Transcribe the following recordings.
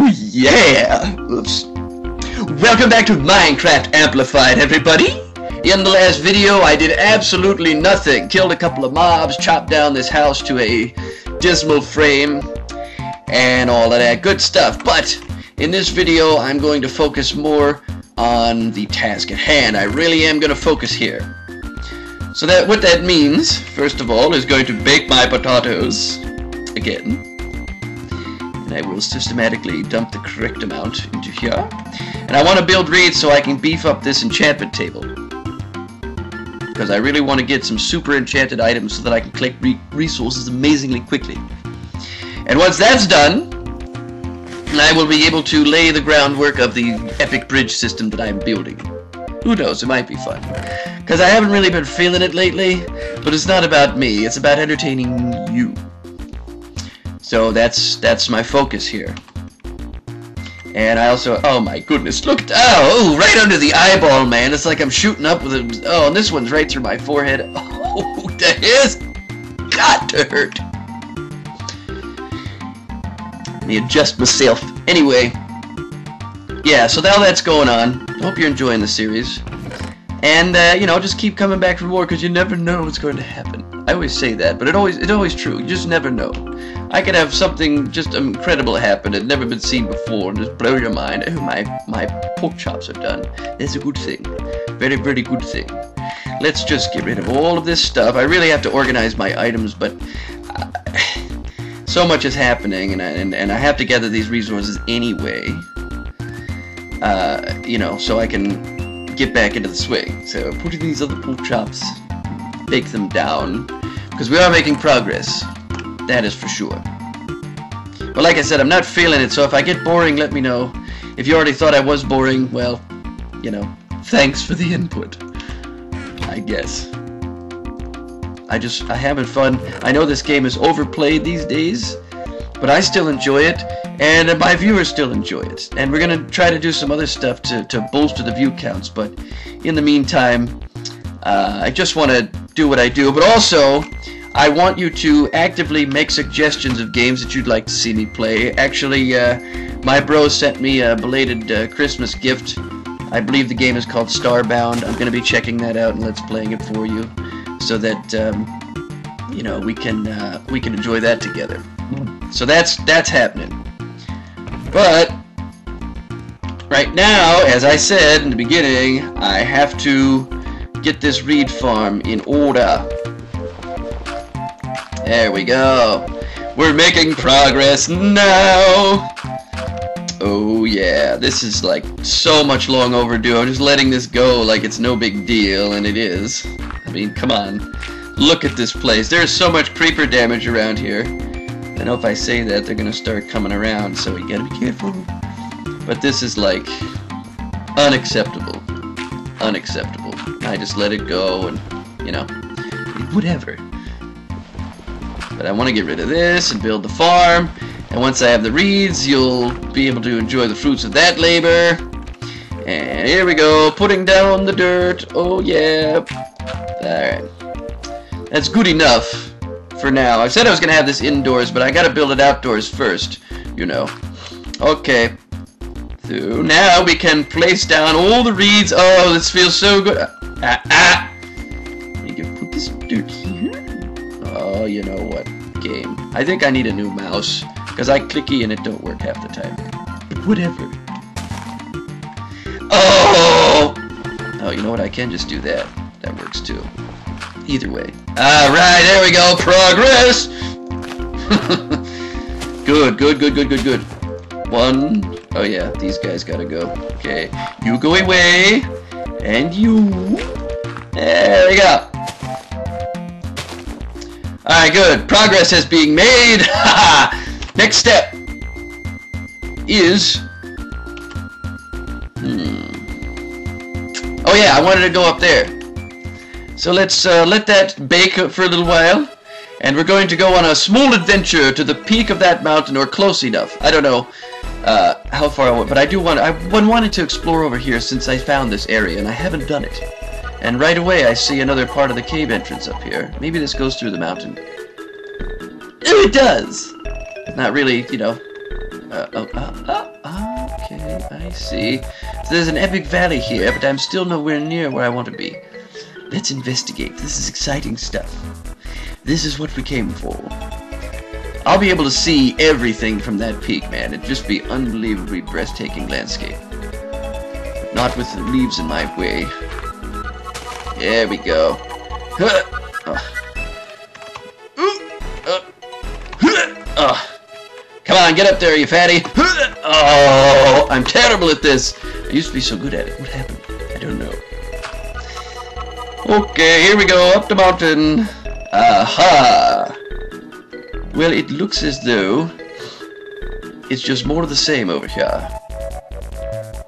Oh yeah! Oops. Welcome back to Minecraft Amplified, everybody! In the last video, I did absolutely nothing. Killed a couple of mobs, chopped down this house to a dismal frame, and all of that good stuff. But, in this video, I'm going to focus more on the task at hand. I really am going to focus here. So that what that means, first of all, is going to bake my potatoes again. I will systematically dump the correct amount into here. And I want to build reeds so I can beef up this enchantment table. Because I really want to get some super enchanted items so that I can collect re resources amazingly quickly. And once that's done, I will be able to lay the groundwork of the epic bridge system that I'm building. Who knows, it might be fun. Because I haven't really been feeling it lately, but it's not about me, it's about entertaining you. So that's that's my focus here. And I also, oh my goodness, look, at, oh, right under the eyeball, man. It's like I'm shooting up with a, oh, and this one's right through my forehead. Oh, that is got to hurt. Let me adjust myself. Anyway, yeah, so now that's going on. Hope you're enjoying the series. And, uh, you know, just keep coming back for more because you never know what's going to happen. I always say that, but it always it's always true. You just never know. I could have something just incredible happen that never been seen before and just blow your mind. Oh, my, my pork chops are done. That's a good thing. Very, very good thing. Let's just get rid of all of this stuff. I really have to organize my items, but uh, so much is happening, and I, and, and I have to gather these resources anyway. Uh, you know, so I can get back into the swing. So putting these other pork chops, bake them down, because we are making progress. That is for sure. But like I said, I'm not feeling it, so if I get boring, let me know. If you already thought I was boring, well, you know, thanks for the input. I guess. I just, I having fun. I know this game is overplayed these days, but I still enjoy it, and my viewers still enjoy it. And we're going to try to do some other stuff to, to bolster the view counts, but in the meantime, uh, I just want to do what I do, but also, I want you to actively make suggestions of games that you'd like to see me play. Actually, uh, my bro sent me a belated uh, Christmas gift. I believe the game is called Starbound. I'm going to be checking that out and let's playing it for you, so that um, you know we can uh, we can enjoy that together. So that's that's happening. But right now, as I said in the beginning, I have to get this reed farm in order. There we go. We're making progress now. Oh yeah, this is like so much long overdue. I'm just letting this go like it's no big deal, and it is. I mean, come on. Look at this place. There's so much creeper damage around here. I know if I say that, they're gonna start coming around, so we gotta be careful. But this is like unacceptable. Unacceptable. I just let it go and, you know, whatever. But I want to get rid of this and build the farm. And once I have the reeds, you'll be able to enjoy the fruits of that labor. And here we go, putting down the dirt. Oh yeah. Alright. That's good enough for now. I said I was going to have this indoors, but I got to build it outdoors first, you know. Okay. So now we can place down all the reeds. Oh, this feels so good. Ah, ah. You can put this dude here. Oh, you know what, game. I think I need a new mouse, because I clicky and it don't work half the time. But whatever. Oh! Oh, you know what, I can just do that. That works too. Either way. Alright, there we go, progress! good, good, good, good, good, good. One. Oh yeah, these guys gotta go. Okay, you go away, and you. There we go. Alright, good. Progress is being made. Next step is... Hmm. Oh yeah, I wanted to go up there. So let's uh, let that bake for a little while. And we're going to go on a small adventure to the peak of that mountain, or close enough. I don't know uh, how far I went, but I do want. I've been wanting to explore over here since I found this area, and I haven't done it. And right away I see another part of the cave entrance up here. Maybe this goes through the mountain. It does! Not really, you know. Uh, oh, uh, uh. I see. So there's an epic valley here, but I'm still nowhere near where I want to be. Let's investigate. This is exciting stuff. This is what we came for. I'll be able to see everything from that peak, man. It'd just be unbelievably breathtaking landscape. Not with the leaves in my way. There we go. Huh. Oh. Oh. Come on, get up there, you fatty. Oh, I'm terrible at this. I used to be so good at it. What happened? Okay, here we go, up the mountain. Aha! Well, it looks as though it's just more of the same over here.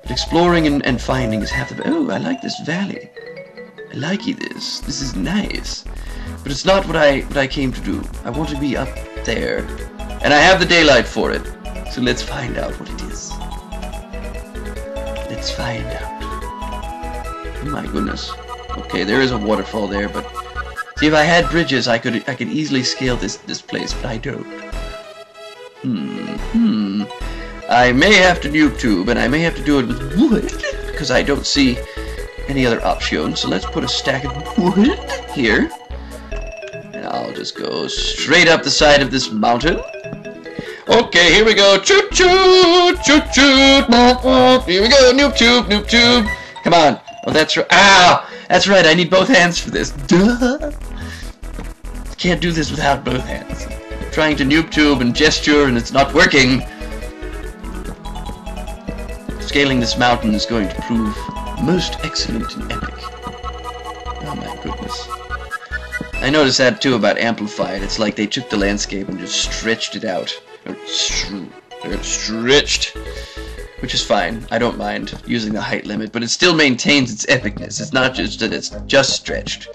But exploring and, and finding is half the... Oh, I like this valley. I like this. This is nice. But it's not what I what I came to do. I want to be up there. And I have the daylight for it. So let's find out what it is. Let's find out. Oh my goodness. Okay, there is a waterfall there, but see if I had bridges I could I could easily scale this this place, but I don't. Hmm. Hmm. I may have to noob tube, and I may have to do it with wood, because I don't see any other option. So let's put a stack of wood here. And I'll just go straight up the side of this mountain. Okay, here we go. Choo choo, choo choo. Here we go. Noob tube, noob tube. Come on. Oh, that's right. Ow! That's right. I need both hands for this. Duh. Can't do this without both hands. I'm trying to noob tube and gesture, and it's not working. Scaling this mountain is going to prove most excellent and epic. Oh my goodness. I noticed that too about Amplified. It's like they took the landscape and just stretched it out. They're stretched. Which is fine. I don't mind using the height limit, but it still maintains its epicness. It's not just that it's just stretched.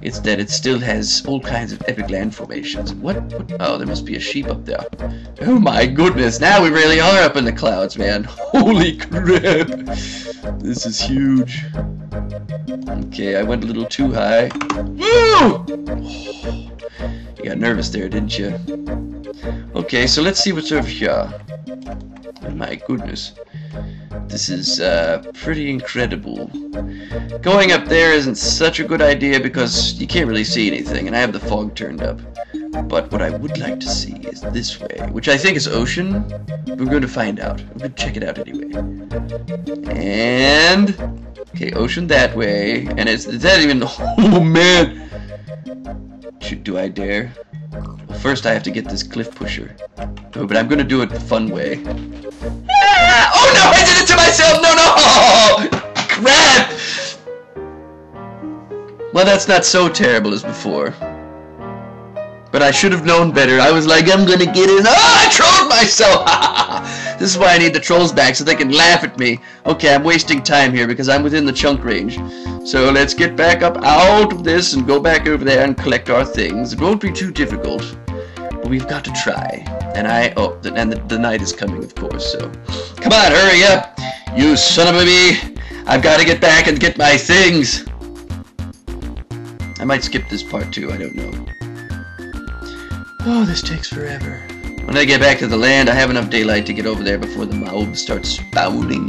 It's that it still has all kinds of epic land formations. What? what? Oh, there must be a sheep up there. Oh my goodness, now we really are up in the clouds, man. Holy crap. This is huge. Okay, I went a little too high. Woo! You got nervous there, didn't you? Okay, so let's see what's over here. Oh my goodness. This is uh, pretty incredible. Going up there isn't such a good idea because you can't really see anything, and I have the fog turned up. But what I would like to see is this way, which I think is ocean. We're going to find out. We're going to check it out anyway. And... Okay, ocean that way. And it's, is that even... Oh, man! Should, do I dare? Well, first I have to get this cliff pusher. But I'm gonna do it the fun way. Ah! Oh no, I did it to myself! No, no! Crap! Well, that's not so terrible as before. But I should have known better. I was like, I'm gonna get in. Oh, I trolled myself! this is why I need the trolls back, so they can laugh at me. Okay, I'm wasting time here because I'm within the chunk range. So let's get back up out of this and go back over there and collect our things. It won't be too difficult, but we've got to try. And I, oh, and the, the night is coming, of course, so. Come on, hurry up, you son of a bee. I've got to get back and get my things. I might skip this part too, I don't know. Oh, this takes forever. When I get back to the land, I have enough daylight to get over there before the mob starts spouting.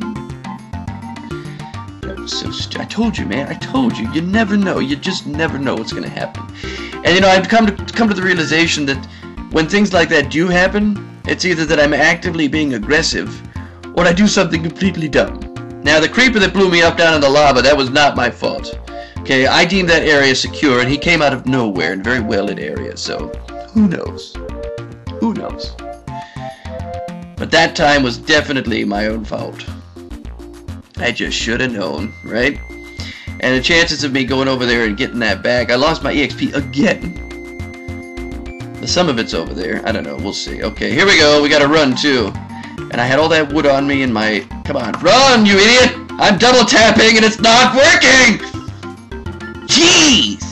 So I told you, man. I told you. You never know. You just never know what's gonna happen. And you know, I've come to come to the realization that when things like that do happen, it's either that I'm actively being aggressive, or I do something completely dumb. Now, the creeper that blew me up down in the lava, that was not my fault. Okay, I deemed that area secure, and he came out of nowhere in a very well-lit area, so who knows? Who knows? But that time was definitely my own fault. I just should have known, right? And the chances of me going over there and getting that back, I lost my EXP again. Some of it's over there. I don't know. We'll see. Okay, here we go. We gotta run, too. And I had all that wood on me and my... Come on, run, you idiot! I'm double tapping and it's not working! Jeez!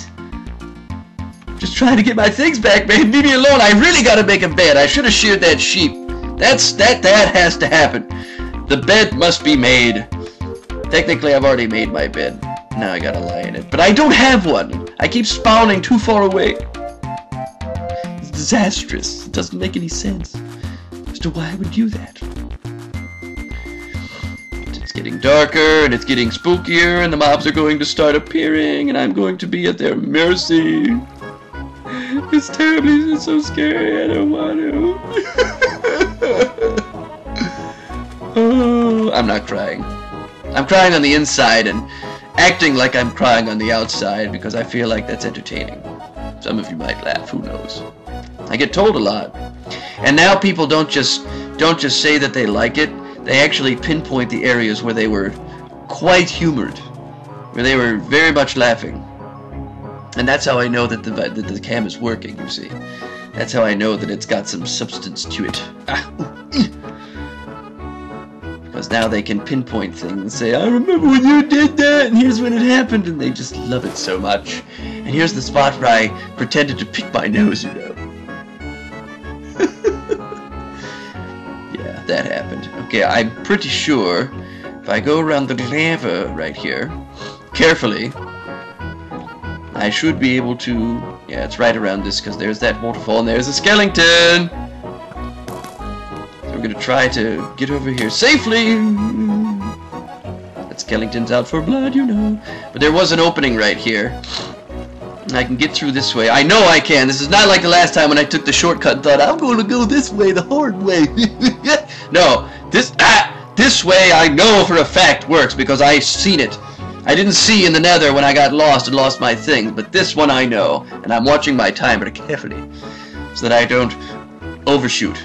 Just trying to get my things back, man. Leave me alone. I really gotta make a bed. I should have sheared that sheep. That's that that has to happen. The bed must be made. Technically, I've already made my bed. Now I gotta lie in it. But I don't have one. I keep spawning too far away. It's disastrous. It doesn't make any sense as to why I would do that. It's getting darker and it's getting spookier and the mobs are going to start appearing and I'm going to be at their mercy. It's terribly, it's so scary, I don't want to. oh, I'm not crying. I'm crying on the inside and acting like I'm crying on the outside because I feel like that's entertaining. Some of you might laugh, who knows. I get told a lot. And now people don't just don't just say that they like it, they actually pinpoint the areas where they were quite humored, where they were very much laughing. And that's how I know that the, that the cam is working, you see. That's how I know that it's got some substance to it. Because now they can pinpoint things and say, I remember when you did that, and here's when it happened, and they just love it so much. And here's the spot where I pretended to pick my nose, you know. yeah, that happened. Okay, I'm pretty sure if I go around the lever right here, carefully, I should be able to... Yeah, it's right around this because there's that waterfall and there's a skeleton! So going to try to get over here safely! That skeleton's out for blood, you know. But there was an opening right here. I can get through this way. I know I can. This is not like the last time when I took the shortcut and thought, I'm going to go this way, the hard way. no, this ah, this way I know for a fact works because I've seen it. I didn't see in the nether when I got lost and lost my things, but this one I know, and I'm watching my timer carefully so that I don't overshoot.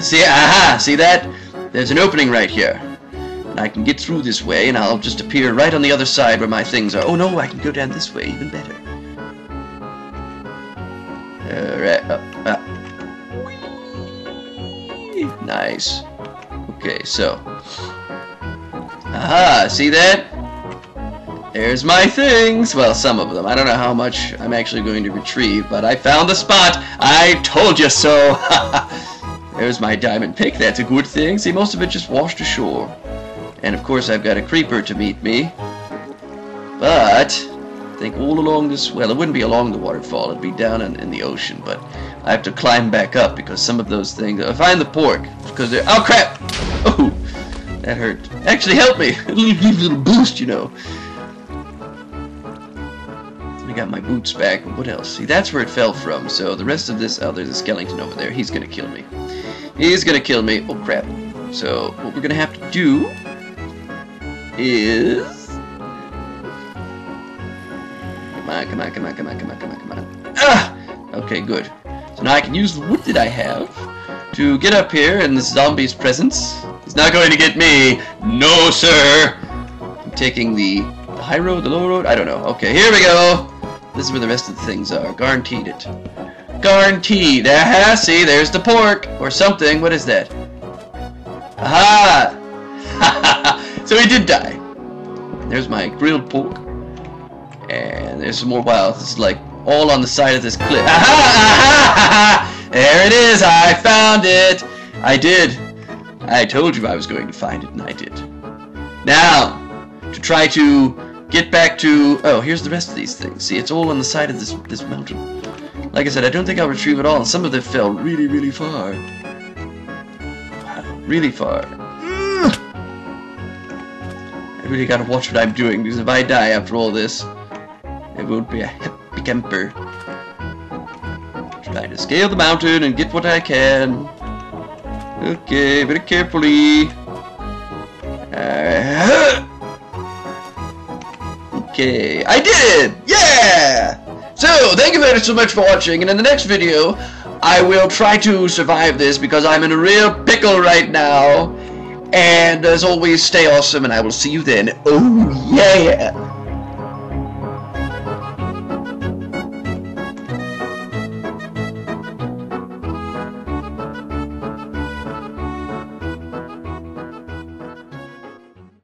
See, aha, see that? There's an opening right here. And I can get through this way, and I'll just appear right on the other side where my things are. Oh no, I can go down this way, even better. Alright, up, up. Nice. Okay, so. Aha, see that? There's my things! Well, some of them. I don't know how much I'm actually going to retrieve, but I found the spot! I told you so! There's my diamond pick, that's a good thing. See, most of it just washed ashore. And of course I've got a creeper to meet me. But, I think all along this, well, it wouldn't be along the waterfall, it'd be down in, in the ocean, but I have to climb back up because some of those things, I find the pork, because they're, oh crap! Oh, that hurt. Actually help me! A little, little boost, you know. Got my boots back. What else? See, that's where it fell from. So the rest of this... Oh, there's a skeleton over there. He's to kill me. He's to kill me. Oh, crap. So what we're to have to do is... Come on, come on, come on, come on, come on, come on, come on. Ah! Okay, good. So now I can use the wood that I have to get up here in this zombie's presence. He's not going to get me. No, sir. I'm taking the high road, the low road. I don't know. Okay, here we go. This is where the rest of the things are. Guaranteed it. Guaranteed. Aha, see, there's the pork. Or something. What is that? Aha! so he did die. There's my grilled pork. And there's some more wild. This is like all on the side of this cliff. Aha! Aha! There it is. I found it. I did. I told you I was going to find it, and I did. Now, to try to get back to... Oh, here's the rest of these things. See, it's all on the side of this, this mountain. Like I said, I don't think I'll retrieve it all, and some of them fell really, really far. Really far. Mm. I really gotta watch what I'm doing, because if I die after all this, it won't be a happy camper. Trying to scale the mountain and get what I can. Okay, very carefully. Okay, I did it! Yeah! So, thank you very so much for watching, and in the next video, I will try to survive this because I'm in a real pickle right now. And as always, stay awesome, and I will see you then. Oh, yeah!